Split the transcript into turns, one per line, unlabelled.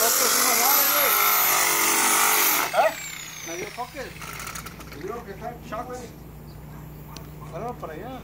toques una nada, güey. ¿Eh? Me dio toques. Me digo que está en shock, güey. Salva para allá.